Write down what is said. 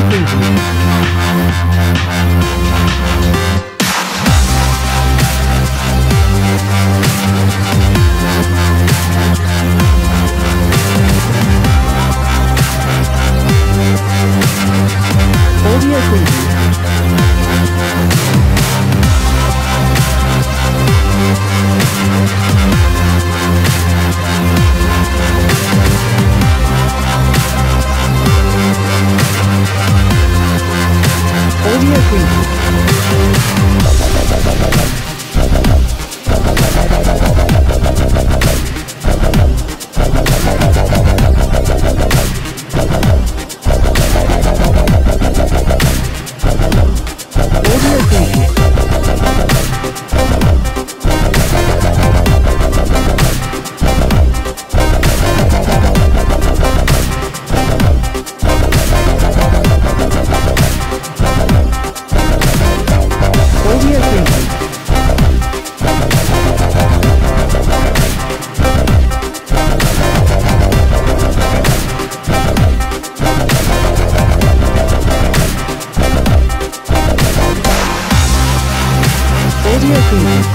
Thank you. 不一样。Media Group.